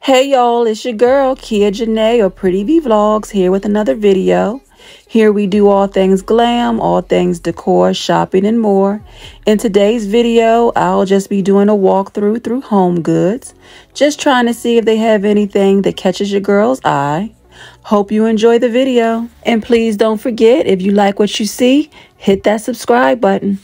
Hey y'all, it's your girl Kia Janae or Pretty V Vlogs here with another video. Here we do all things glam, all things decor, shopping, and more. In today's video, I'll just be doing a walkthrough through HomeGoods, just trying to see if they have anything that catches your girl's eye. Hope you enjoy the video. And please don't forget, if you like what you see, hit that subscribe button.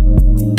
you.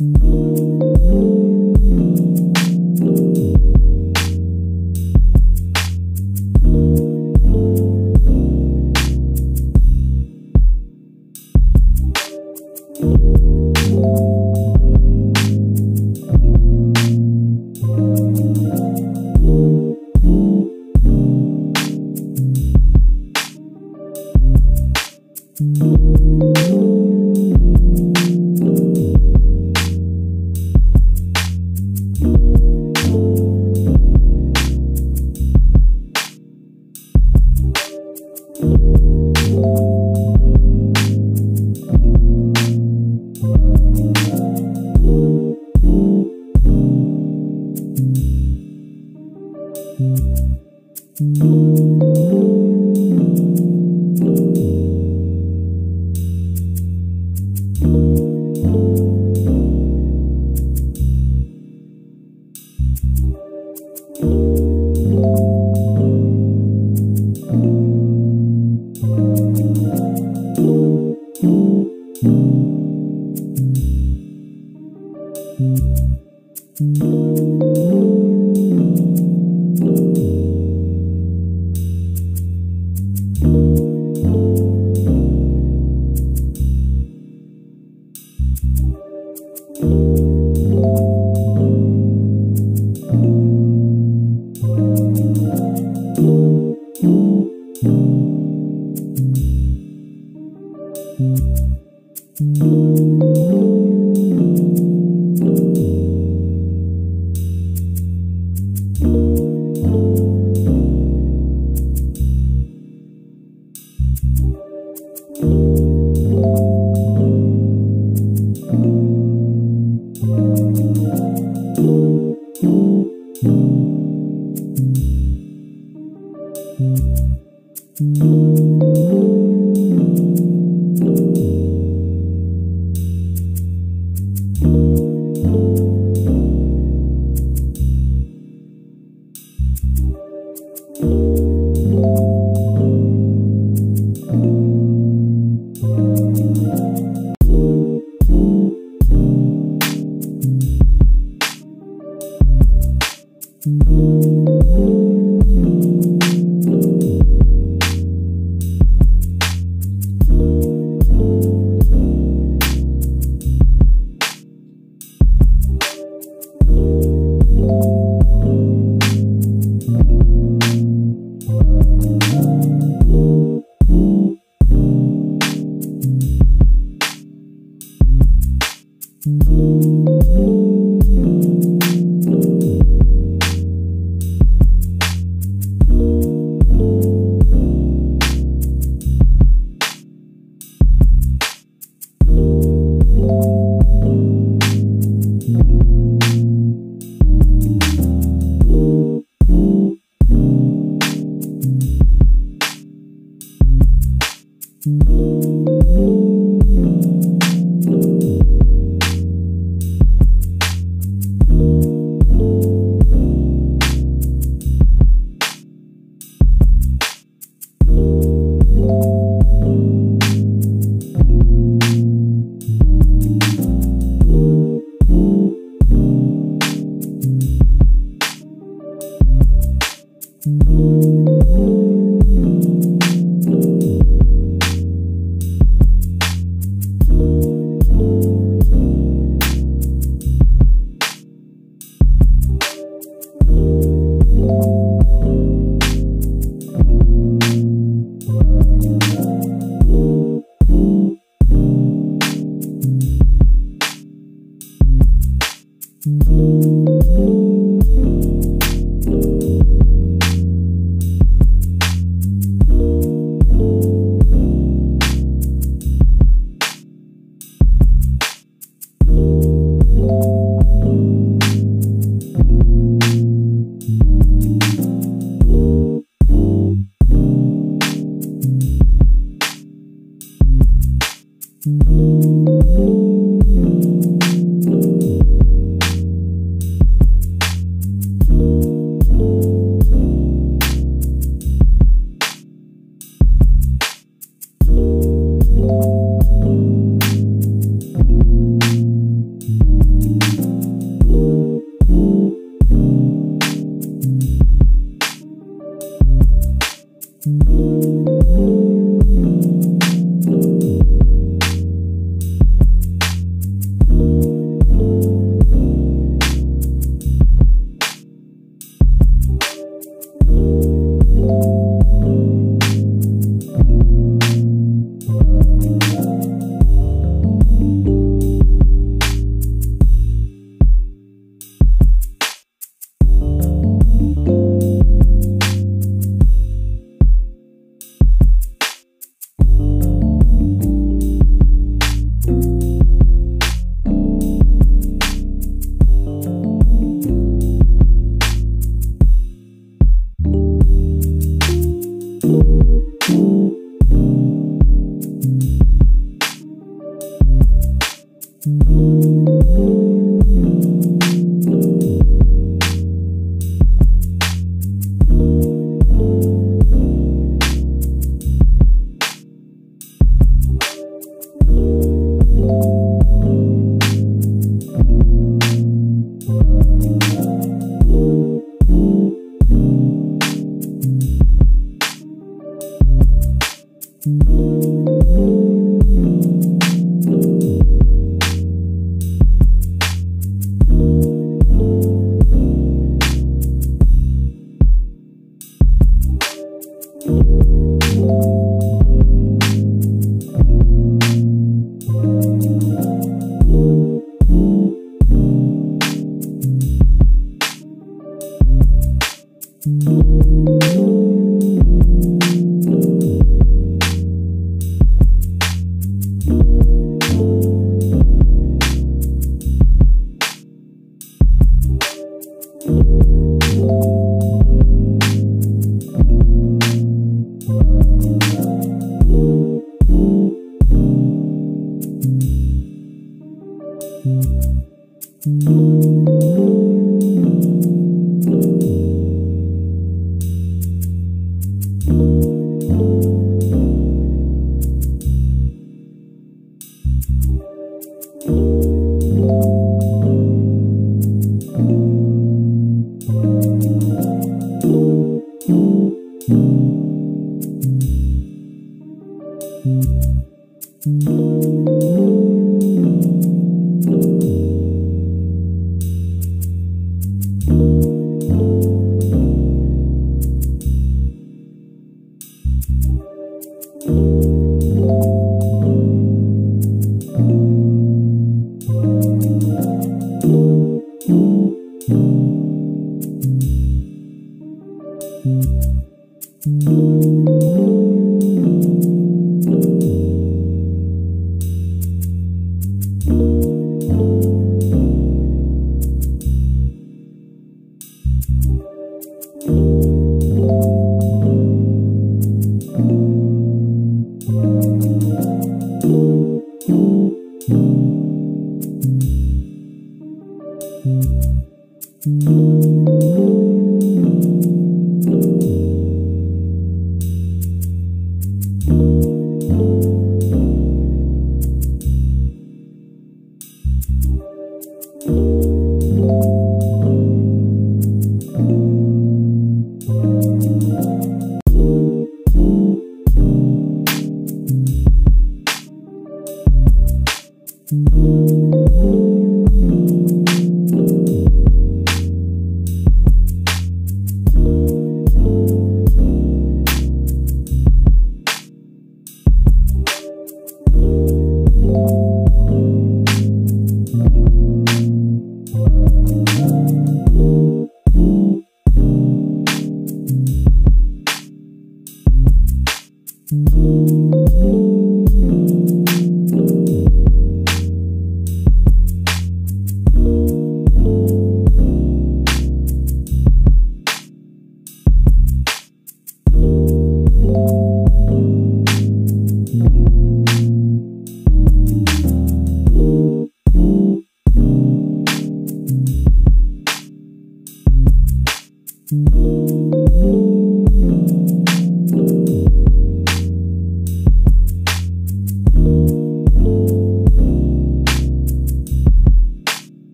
Thank you.